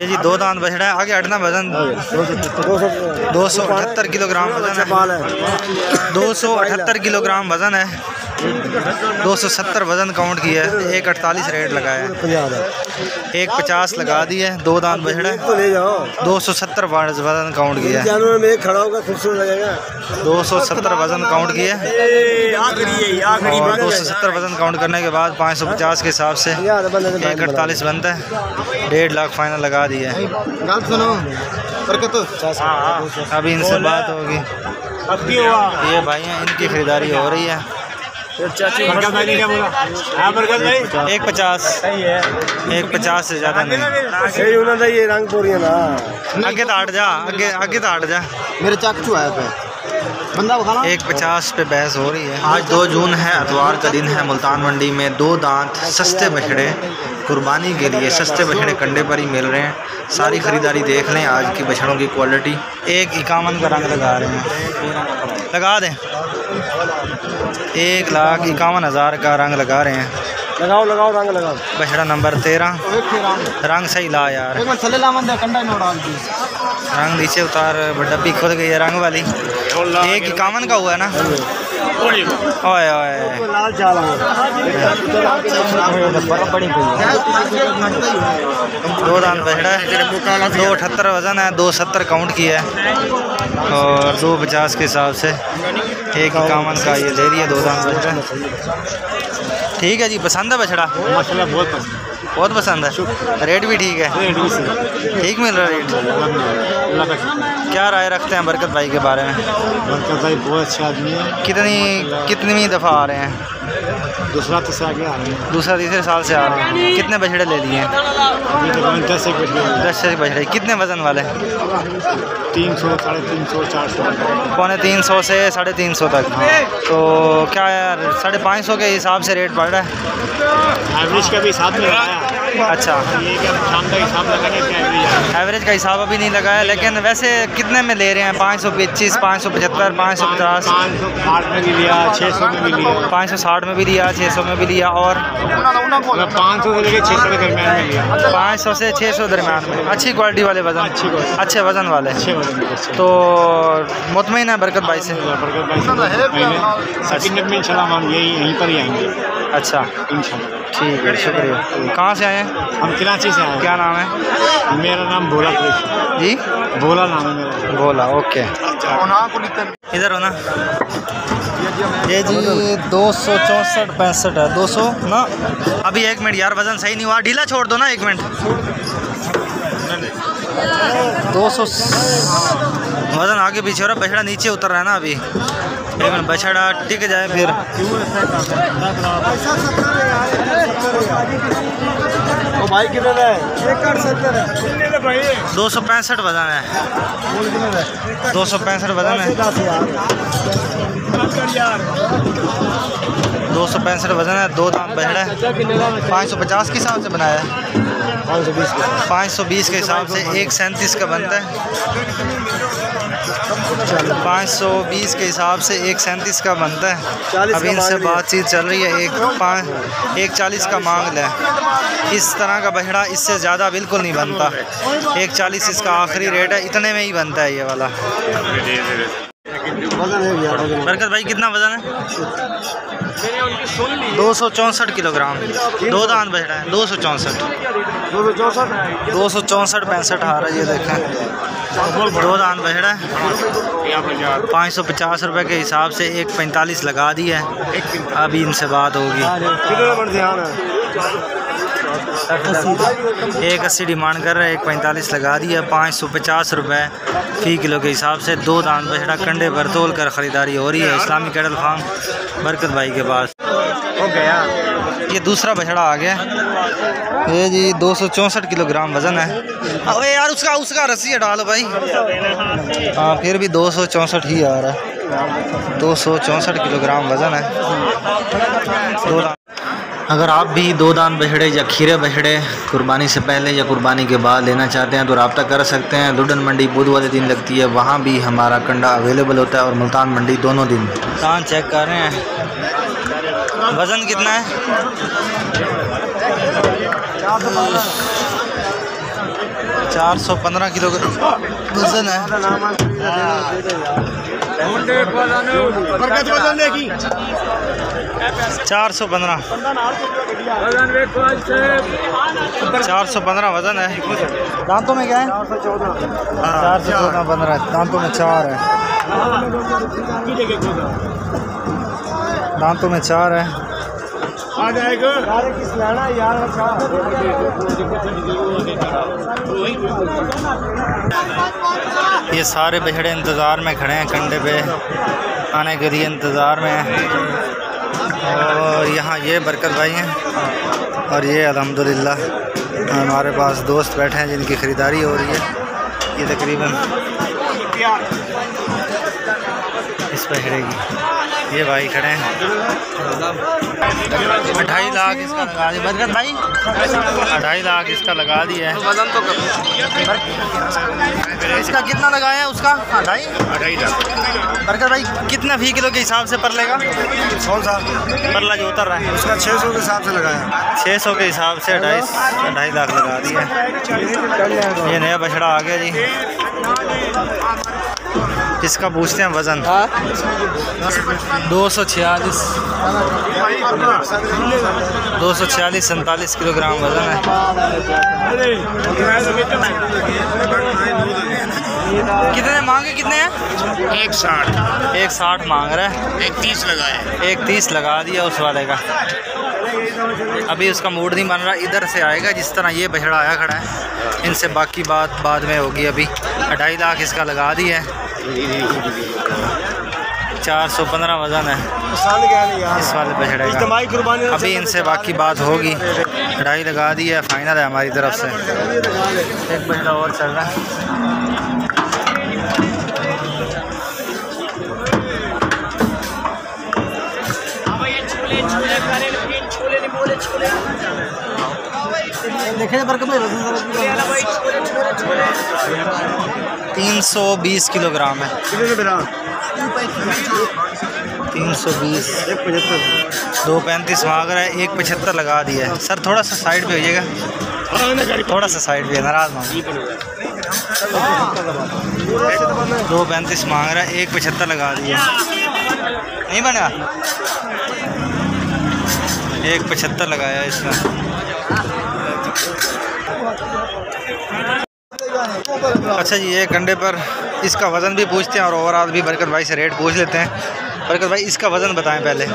جی دو دانت بچڑا ہے آگے ہٹنا وزن دو سو اٹھتر کلو گرام وزن ہے دو سو اٹھتر کلو گرام وزن ہے دو سو ستر وزن کاؤنٹ کیا ہے ایک اڑتالیس ریٹ لگایا ہے۔ ایک پچاس لگا دی ہے دو دانت بچڑا ہے۔ دو سو ستر وزن کاؤنٹ کیا ہے۔ دو سو ستر وزن کاؤنٹ کیا ہے۔ اور دو سو ستر وزن کاؤنٹ کرنے کے بعد پانچ سو پچاس کے حساب سے ایک اڑتالیس بنتا ہے۔ ڈیڑھ لاکھ فائنل لگا دیا ہے۔ سنو۔ برکت۔ ابھی ان سے بات ہوگی۔ یہ بھائی ہیں ان کی خریداری ہو رہی ہے۔ ایک پچاس۔ ایک پچاس سے زیادہ نہیں۔ صحیح انہوں نے یہ رنگ پوری نا۔ اگے تو ہٹ جا اگے اگے تو ہٹ جا۔ میرے چک چو آیا پہ ایک پچاس پہ بحث ہو رہی ہے۔ آج دو جون ہے اتوار کا دن ہے ملتان منڈی میں دو دانت سستے بچڑے قربانی کے لیے سستے بچڑے کنڈے پر ہی مل رہے ہیں۔ ساری خریداری دیکھ لیں آج کی بچڑوں کی کوالٹی ایک اکاون کا رنگ لگا رہے ہیں۔ لگا دیں۔ ایک لاکھ اکاون ہزار کا رنگ لگا رہے ہیں۔ لگاؤ لگاؤ رنگ لگاؤ۔ بچڑا نمبر تیرہ۔ رنگ۔ صحیح لا یار۔ دے رنگ نیچے اتار ڈبی کھود گئی ہے رنگ والی۔ ایک اکاون کا ہوا ہے نا؟ اوئے اوئے۔ دو دان بچڑا ہے۔ دو اٹھتر وزن ہے دو ستر کاؤنٹ کیا ہے۔ اور دو پچاس کے حساب سے ایک اکاون کا یہ رہی ہے دو دان بچڑا ٹھیک ہے جی پسند ہے بچڑا ماشاءاللہ بہت پسند بہت پسند ہے۔ ریٹ بھی ٹھیک ہے۔ ٹھیک مل رہا ہے ریٹ۔ کیا رائے رکھتے ہیں برکت بھائی کے بارے میں؟ برکت بھائی بہت اچھا آدمی ہے کتنی کتنی دفعہ آ رہے ہیں۔ دوسرا تیسرا آگے آ رہے ہیں۔ دوسرا تیسرے سال سے آ رہے ہیں۔ کتنے بچڑے لے لیے ہیں؟ دس ایک گئے دس سے بچڑے۔ کتنے وزن والے؟ تین سو ساڑھے تین سو چار سو۔ پونے تین سو سے ساڑھے تین سو تک۔ تو کیا یار ساڑھے پانچ سو کے حساب سے ریٹ پڑ رہا ہے؟ ایوریج کا بھی ساتھ میں اچھا۔ ایوریج کا حساب ابھی نہیں لگایا لیکن ویسے کتنے میں لے رہے ہیں؟ پانچ سو پچیس پانچ سو پچہتر پانچ سو پچاس۔ پانچ سو آٹھ میں بھی لیا چھ سو میں بھی لیا پانچ سو ساٹھ میں بھی لیا چھ سو میں بھی لیا اور پانچ سو سے لے کے چھ سو کے درمیان میں لیا۔ پانچ سو سے چھ سو درمیان میں۔ اچھی کوالٹی والے وزن۔ اچھے وزن والے۔ تو مطمئن ہے برکت بھائی سے؟ برکت بھائی سے۔ یہیں پر ہی آئیں گے۔ اچھا انشاءاللہ ٹھیک ہے شکریہ۔ کہاں سے آئے ہیں؟ ہم کراچی سے آئے کیا نام ہے؟ ہیں میرا نام بھولا جی؟ بھولا نام ہے میرا۔ بولا اوکے۔ ادھر ہو نا۔ یہ جی دو سو چونسٹھ پینسٹھ ہے۔ دو سو نا۔ ابھی ایک منٹ یار وزن صحیح نہیں ہوا۔ ڈھیلا چھوڑ دو نا ایک منٹ۔ دو سو وزن آگے پیچھے ہو رہا بچڑا نیچے اتر رہا ہے نا ابھی ایک منٹ بچڑا ٹک جائے پھر دو سو پینسٹھ وزن ہے دو سو پینسٹھ وزن ہے دو سو پینسٹھ وزن ہے دو دام بچڑا ہے پانچ سو پچاس کے حساب سے بنایا ہے پانچ سو بیس کے حساب سے۔ ایک سینتیس کا بنتا ہے۔ پانچ سو بیس کے حساب سے ایک سینتیس کا بنتا ہے۔ ابھی ان سے بات چیت چل رہی ہے۔ ایک ایک چالیس کا مانگ لیں اس طرح کا بہڑا اس سے زیادہ بالکل نہیں بنتا۔ ایک چالیس اس کا آخری ریٹ ہے۔ اتنے میں ہی بنتا ہے یہ والا۔ وزن ہے بھیا وزن برکت بھائی کتنا وزن ہے؟ دو سو چونسٹھ کلو گرام۔ دو دان بہڑا ہے دو سو چونسٹھ۔ دو سو چونسٹھ؟ دو سو چونسٹھ پینسٹھ آ رہا ہے یہ دیکھیں۔ دو دان بہڑا ہے پانچ سو پچاس روپے کے حساب سے ایک پینتالیس لگا دی ہے۔ ابھی ان سے بات ہوگی۔ ایک اسی ڈیمانڈ کر رہے ہیں ایک پینتالیس لگا دیا پانچ سو پچاس روپے فی کلو کے حساب سے۔ دو دان بچڑا کنڈے پر تول کر خریداری ہو رہی ہے۔ اسلامی کیڈل فارم برکت بھائی کے پاس۔ ہو گیا۔ یہ دوسرا بچڑا آ گیا۔ یہ جی دو سو چونسٹھ کلو گرام وزن ہے۔ اوے یار اس کا اس کا رسی ڈالو بھائی۔ ہاں پھر بھی دو سو چونسٹھ ہی آ رہا ہے۔ دو سو چونسٹھ کلو گرام وزن ہے۔ دو اگر آپ بھی دو دان بچھڑے یا کھیرے بچھڑے قربانی سے پہلے یا قربانی کے بعد لینا چاہتے ہیں تو رابطہ کر سکتے ہیں۔ لڈن منڈی بدھ والے دن لگتی ہے۔ وہاں بھی ہمارا کنڈا اویلیبل ہوتا ہے اور ملتان منڈی دونوں دن۔ کان چیک کر رہے ہیں۔ وزن کتنا ہے؟ چار سو پندرہ چار سو پندرہ وزن ہے دانتوں میں کیا ہے چار سو چودہ پندرہ دانتوں میں چار ہے دانتوں میں چار ہے یہ سارے بچھڑے انتظار میں کھڑے ہیں کنڈے پہ آنے کے لیے انتظار میں ہیں اور یہاں یہ برکت بھائی ہیں اور یہ الحمدللہ ہمارے پاس دوست بیٹھے ہیں جن کی خریداری ہو رہی ہے یہ تقریباً اس پہ کھڑے گی۔ یہ بھائی کھڑے ہیں۔ اٹھائی لاکھ اس کا لگا دیا۔ برکت بھائی اٹھائی لاکھ اس کا لگا دیا ہے۔ وزن تو اس کا کتنا لگایا ہے اس کا؟ ہاں، اٹھائی اٹھائی لاکھ برکت بھائی کتنا فی کلو کے حساب سے پر لے گا؟ کون سا۔ پرلہ جو اتر رہا ہے۔ اس کا چھ سو کے حساب سے لگایا۔ چھ سو کے حساب سے اٹھائی اٹھائی لاکھ لگا دیا ہے۔ یہ نیا بچڑا آ گیا جی۔ جس کا پوچھتے ہیں وزن؟ ہاں؟ دو سو چھیالیس۔ دو سو چھیالیس سینتالیس کلو گرام وزن ہے۔ کتنے مانگے؟ کتنے؟ ہیں ایک ساٹھ۔ ایک ساٹھ مانگ رہا ہے۔ ایک تیس لگایا ایک تیس لگا دیا اس والے کا۔ ابھی اس کا موڈ نہیں بن رہا ادھر سے آئے گا جس طرح یہ بچڑا آیا کھڑا ہے۔ ان سے باقی بات بعد میں ہوگی ابھی۔ اڑھائی لاکھ اس کا لگا دیا ہے۔ چار سو پندرہ وزن ہے۔ اس والے پہ چڑھے گا۔ ابھی ان سے باقی بات ہوگی۔ چڑھائی لگا دی ہے فائنل ہے ہماری طرف سے۔ ایک بندہ اور چل رہا ہے۔ تین سو بیس کلو گرام ہے۔ تین سو بیس۔ دو پینتیس وہاں کر ہے، ایک پچہتر لگا دیا ہے۔ سر، تھوڑا سا سائڈ پہ ہوئیے گا۔ تھوڑا سا سائڈ پہ، ناراض مانگ دو پینتیس مانگ رہا ہے، ایک پچہتر لگا دیا نہیں بنے گا؟ ایک پچہتر لگایا اس میں اچھا جی یہ کنڈے پر اس کا وزن بھی پوچھتے ہیں اور اوور آل بھی برکت بھائی سے ریٹ پوچھ لیتے ہیں۔ برکت بھائی، اس کا وزن بتائیں پہلے۔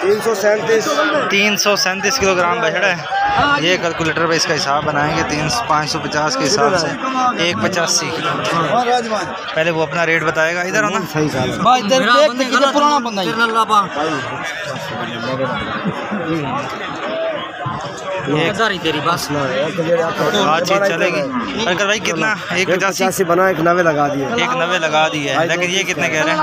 تین سو سینتیس تین سو سینتیس کلو گرام بچڑا ہے۔ یہ کیلکولیٹر پہ اس کا حساب بنائیں گے، تین پانچ سو پچاس کے حساب سے۔ ایک پچاسی پہلے وہ اپنا ریٹ بتائے گا۔ ادھر ہونا پرانا بندہ بات چیت چلے گی۔ کتنا؟ ایک پچاسی۔ بنا ایک نوے لگا دیے۔ ایک نوے لگا دیے۔ لیکن یہ کتنے کہہ رہے ہیں؟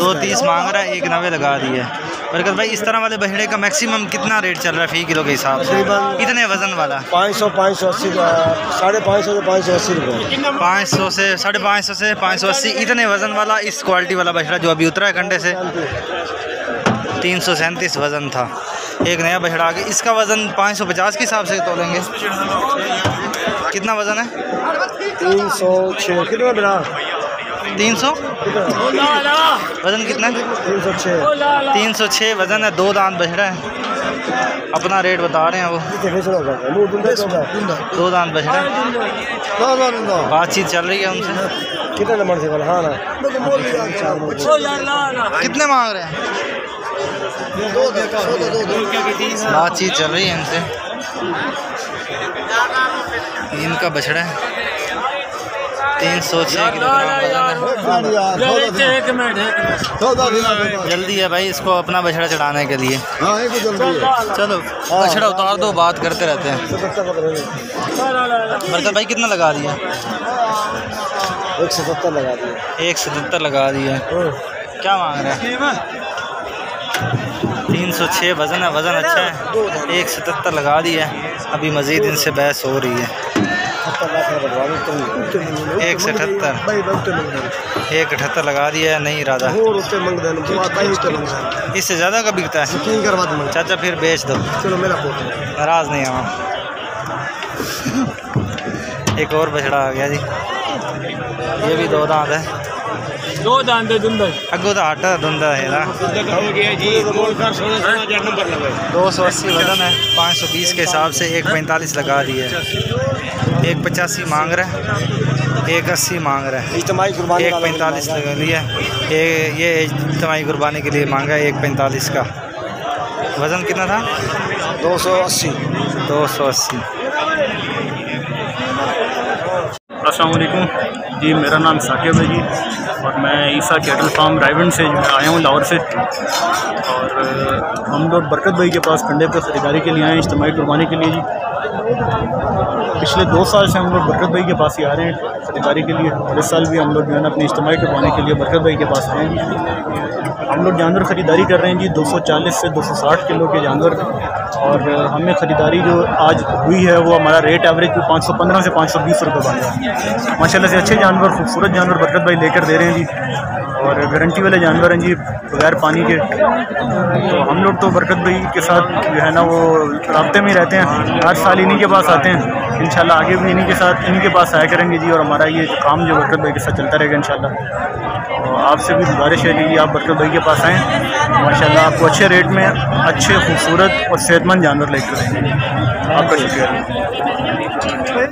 دو تیس مانگ رہا ہے ایک نوے لگا دیے۔ برکت بھائی اس طرح والے بہڑے کا میکسیمم کتنا ریٹ چل رہا ہے فی کلو کے حساب سے؟ اتنے وزن والا؟ پانچ سو پانچ سو اسی ساڑھے پانچ سو سے پانچ سو اسی روپئے پانچ سو سے ساڑھے پانچ سو سے پانچ سو اسی۔ اتنے وزن والا اس کوالٹی والا بہڑا جو ابھی اترا ہے کنڈے سے۔ تین سو سینتیس وزن تھا۔ ایک نیا بچڑا آ اس کا وزن پانچ سو پچاس کے حساب سے تولیں گے۔ کتنا وزن ہے؟ تین سو چھ۔ تین سو؟ وزن کتنا ہے؟ تین سو چھ۔ تین سو چھے وزن ہے دو دانت بچڑا ہے۔ اپنا ریٹ بتا رہے ہیں وہ۔ دو دانت بچڑا ہے۔ بات چیت چل رہی ہے ان سے۔ کتنے مانگ رہے ہیں؟ بات چیت چل رہی ہے ان سے۔ ان کا بچڑا ہے۔ تین سو چھ کلو گرام جلدی ہے بھائی اس کو اپنا بچڑا چڑھانے کے لیے۔ چلو بچڑا اتار دو بات کرتے رہتے ہیں۔ مرتب بھائی کتنا لگا دیا؟ ایک سو ستر لگا دیا۔ ایک سو ستر لگا دیا۔ کیا مانگ رہے ہیں؟ تین سو چھ، وزن ہے، وزن اچھا ہے۔ ایک ستتر لگا دی ہے۔ ابھی مزید ان سے بحث ہو رہی ہے۔ ایک ستتر۔ ایک اٹھتر لگا دیا ہے، نہیں ارادہ۔ اس سے زیادہ کا بکتا ہے؟ چاچا پھر بیچ دو۔ ناراض نہیں ہوا۔ ایک اور بچڑا آ گیا جی۔ یہ بھی دو دانت ہے۔ گیا جی بول کر سونا سونا جا نمبر لگے دو سو اسی وزن ہے پانچ سو بیس کے حساب سے ایک پینتالیس لگا دی ہے۔ ایک پچاسی مانگ رہا ہے ایک اسی مانگ رہا ہے۔ اجتماعی قربانی ایک پینتالیس لگا لیا یہ یہ اجتماعی قربانی کے لیے مانگا ہے ایک پینتالیس کا۔ وزن کتنا تھا؟ دو سو اسی۔ دو سو اسی۔ السلام علیکم۔ جی میرا نام ثاقب ہے جی اور میں عیسیٰ کیٹل فارم رائیونڈ سے جو ہے آیا ہوں لاہور سے۔ اور ہم لوگ برکت بھائی کے پاس کنڈے پہ خریداری کے لیے آئے ہیں، اجتماعی قربانی کے لیے جی۔ پچھلے دو سال سے ہم لوگ برکت بھائی کے پاس ہی آ رہے ہیں خریداری کے لیے۔ اور اس سال بھی ہم لوگ جو ہے نا اپنی اجتماعی قربانی کے لیے برکت بھائی کے پاس آئے ہیں۔ ہم لوگ جانور خریداری کر رہے ہیں جی دو سو چالیس سے دو سو ساٹھ کلو کے جانور۔ اور ہمیں خریداری جو آج ہوئی ہے، وہ ہمارا ریٹ ایوریج بھی پانچ سو پندرہ سے پانچ سو بیس روپے بن ہے۔ ماشاء اللہ سے اچھے جانور، خوبصورت جانور برکت بھائی لے کر دے رہے ہیں جی۔ اور گارنٹی والے جانور ہیں جی بغیر پانی کے۔ تو ہم لوگ تو برکت بھائی کے ساتھ جو ہے نا، وہ رابطے میں ہی رہتے ہیں۔ ہر سال انہی کے پاس آتے ہیں۔ انشاءاللہ آگے بھی انہی کے ساتھ، انہی کے پاس آیا کریں گے جی۔ اور ہمارا یہ کام جو برکت بھائی کے ساتھ چلتا رہے گا انشاءاللہ۔ آپ سے بھی گزارش ہے کہ آپ برکت بھائی کے پاس آئیں۔ ماشاء اللہ آپ کو اچھے ریٹ میں اچھے خوبصورت اور صحت مند جانور لے کر دیں گے آپ کا شکریہ۔